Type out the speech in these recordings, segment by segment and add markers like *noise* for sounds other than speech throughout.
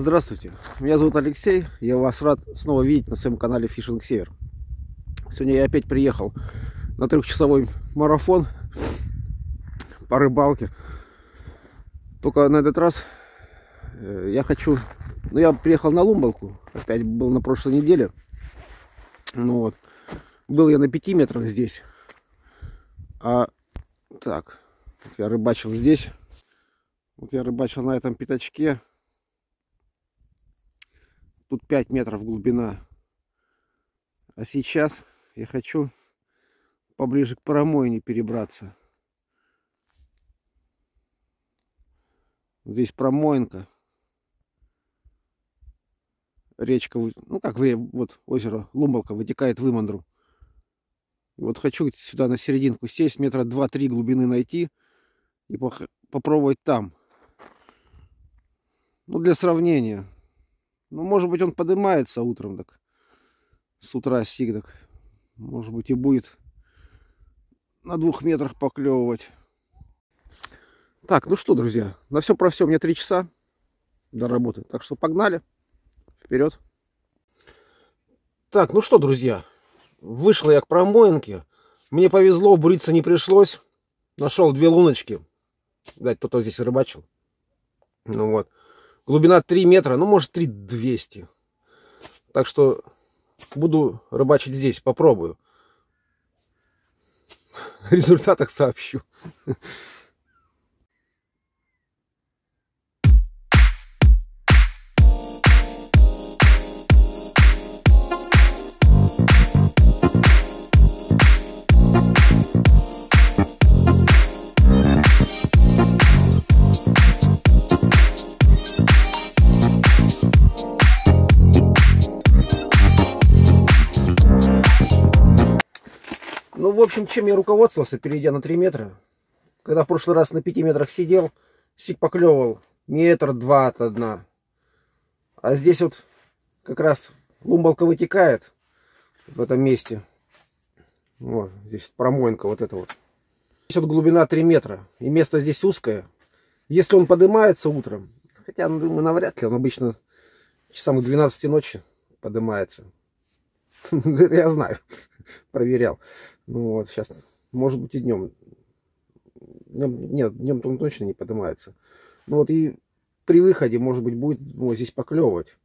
Здравствуйте! Меня зовут Алексей, я вас рад снова видеть на своем канале Fishing Север. Сегодня я опять приехал на трехчасовой марафон по рыбалке. Только на этот раз э, я хочу... Ну, я приехал на Лумбалку, опять был на прошлой неделе. Ну вот, был я на 5 метрах здесь. А так, вот я рыбачил здесь. Вот я рыбачил на этом пятачке. Тут 5 метров глубина. А сейчас я хочу поближе к промойне перебраться. Здесь промоинка. Речка, ну как вот озеро Лумбалка вытекает в Имандру. Вот хочу сюда на серединку сесть, метра 2-3 глубины найти и попробовать там. Ну, для сравнения. Ну, может быть, он поднимается утром, так. С утра сиг, так. Может быть, и будет на двух метрах поклевывать. Так, ну что, друзья, на все про все мне три часа до работы. Так что погнали. Вперед. Так, ну что, друзья, вышел я к промоинке. Мне повезло, буриться не пришлось. Нашел две луночки. Дать кто-то здесь рыбачил. Ну вот. Глубина 3 метра, ну может 3 200. Так что буду рыбачить здесь, попробую. В *laughs* результатах сообщу. *laughs* в общем, чем я руководствовался, перейдя на 3 метра. Когда в прошлый раз на 5 метрах сидел, сик поклевывал метр два от дна. А здесь вот как раз лумбалка вытекает в этом месте. Вот, здесь промоинка вот эта вот. Здесь вот глубина 3 метра. И место здесь узкое. Если он поднимается утром, хотя, ну, думаю, навряд ли, он обычно часам к 12 ночи поднимается. Я знаю, проверял. Ну вот, сейчас, может быть и днем. днем нет, днем он точно не поднимается. Ну вот и при выходе, может быть, будет ну, здесь поклевывать.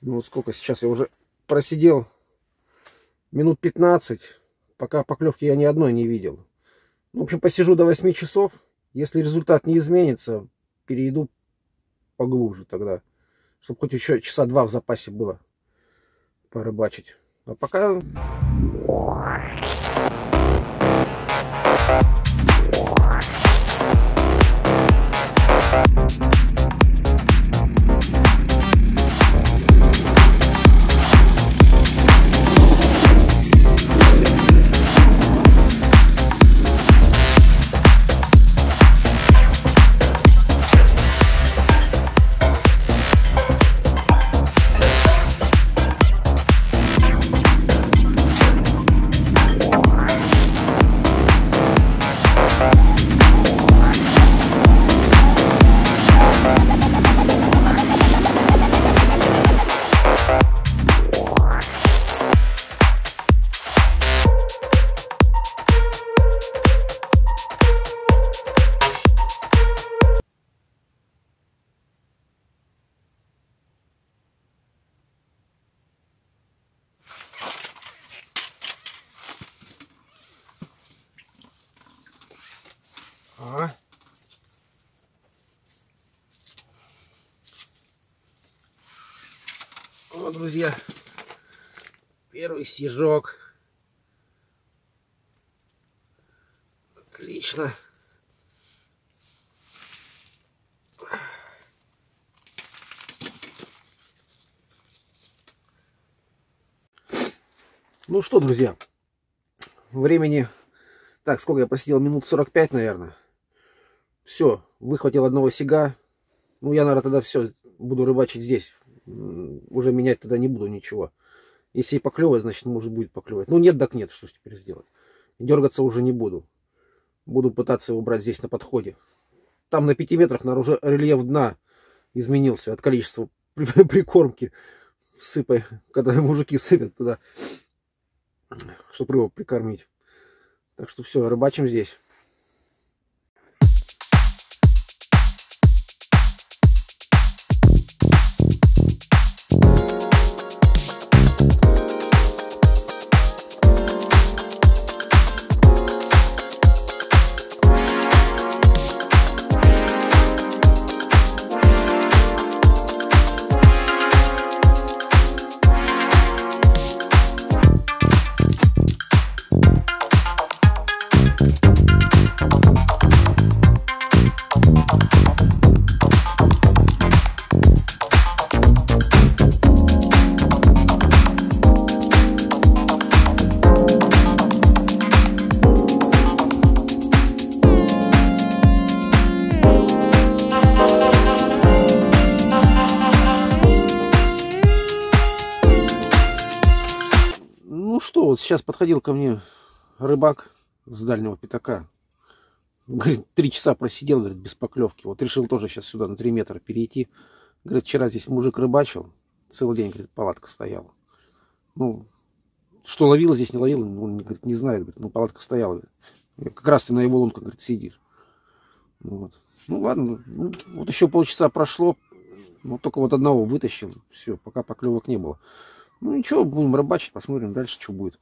Ну вот сколько сейчас я уже просидел минут 15, пока поклевки я ни одной не видел. В общем, посижу до 8 часов. Если результат не изменится, перейду поглубже тогда. Чтобы хоть еще часа два в запасе было порыбачить. А пока... Ага. Вот, друзья, первый снежок. Отлично. Ну что, друзья, времени... Так, сколько я просидел? Минут 45, наверное. Все, выхватил одного сига. Ну, я, наверное, тогда все, буду рыбачить здесь. Уже менять тогда не буду ничего. Если и поклевать, значит, может будет поклевать. Ну, нет, так нет, что ж теперь сделать. Дергаться уже не буду. Буду пытаться его брать здесь на подходе. Там на 5 метрах, наверное, уже рельеф дна изменился от количества *laughs* прикормки. Сыпай, когда мужики сыпят туда, чтобы рыбу прикормить. Так что все, рыбачим здесь. Сейчас подходил ко мне рыбак с дальнего пятака. Говорит, три часа просидел, говорит, без поклевки. Вот решил тоже сейчас сюда на три метра перейти. Говорит, вчера здесь мужик рыбачил, целый день, говорит, палатка стояла. Ну, что ловил здесь, не ловил, он говорит, не знает, говорит, ну, палатка стояла. Говорит. Как раз ты на его лунках, говорит, сидишь. Ну, вот. ну ладно, ну, вот еще полчаса прошло, ну, только вот одного вытащил, все, пока поклевок не было. Ну ничего, будем рыбачить, посмотрим дальше, что будет.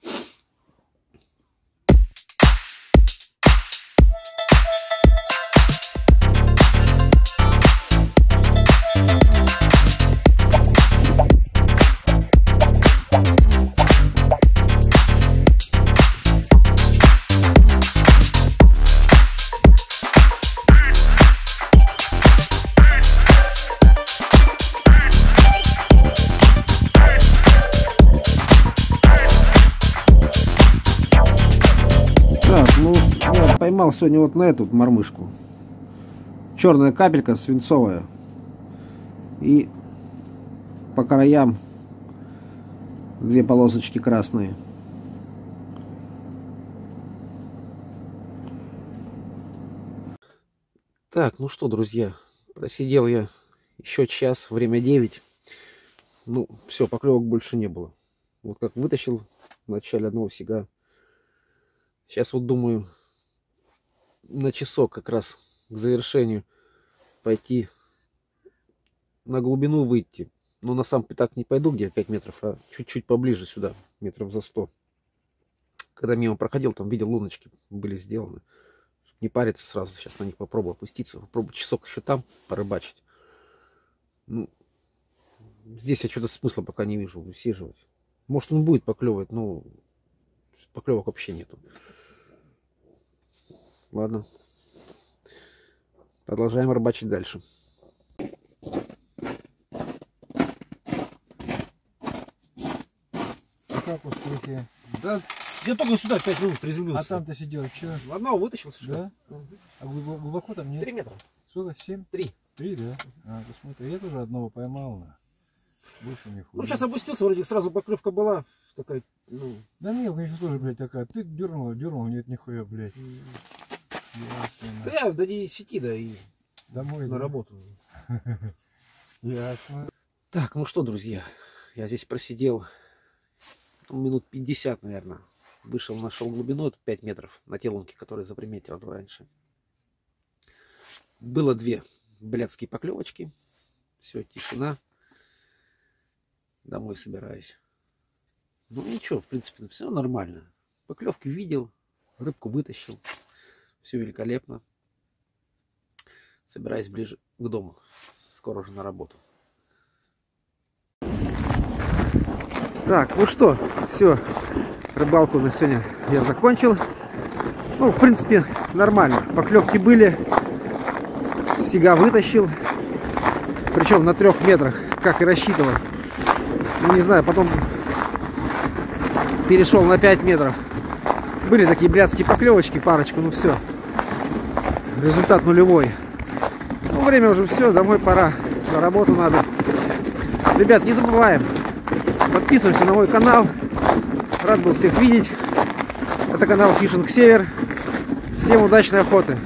Сегодня вот на эту мормышку. Черная капелька свинцовая. И по краям две полосочки красные. Так, ну что, друзья, просидел я еще час, время 9. Ну, все, поклевок больше не было. Вот как вытащил в начале одного сига. Сейчас вот думаю, на часок как раз к завершению пойти на глубину выйти. Но на сам пятак не пойду, где 5 метров, а чуть-чуть поближе сюда, метров за 100. Когда мимо проходил, там видел луночки были сделаны. Не париться сразу, сейчас на них попробую опуститься. Попробую часок еще там порыбачить. Ну, здесь я что-то смысла пока не вижу высиживать. Может он будет поклевывать, но поклевок вообще нету. Ладно. Продолжаем рыбачить дальше. Как успехи? Да, я только сюда 5 минут приземлился. А там ты сидел, что? Одного вытащил Да? А глубоко, глубоко там нет? Три метра. Сколько? Семь? Три. Три, да? А, посмотри, я тоже одного поймал. На. Больше не хуже. Ну, сейчас опустился, вроде сразу поклевка была. Такая, ну... Да мелкая еще тоже, блядь, такая. Ты дернула, дернула, нет, нихуя, блядь. Ясно. Да я до 10, да, и Домой, на да? работу. *laughs* Ясно. Так, ну что, друзья, я здесь просидел ну, минут 50, наверное. Вышел, нашел глубину, это 5 метров на те лунки, которые заприметил раньше. Было две блядские поклевочки. Все, тишина. Домой собираюсь. Ну ничего, в принципе, все нормально. Поклевки видел, рыбку вытащил. Все великолепно. Собираюсь ближе к дому. Скоро уже на работу. Так, ну что, все, рыбалку на сегодня я закончил. Ну, в принципе, нормально. Поклевки были. Сига вытащил. Причем на трех метрах, как и рассчитывал. Ну, не знаю, потом перешел на 5 метров. Были такие блядские поклевочки, парочку, ну все. Результат нулевой. Ну, время уже все, домой пора. На работу надо. Ребят, не забываем. Подписываемся на мой канал. Рад был всех видеть. Это канал Фишинг Север. Всем удачной охоты.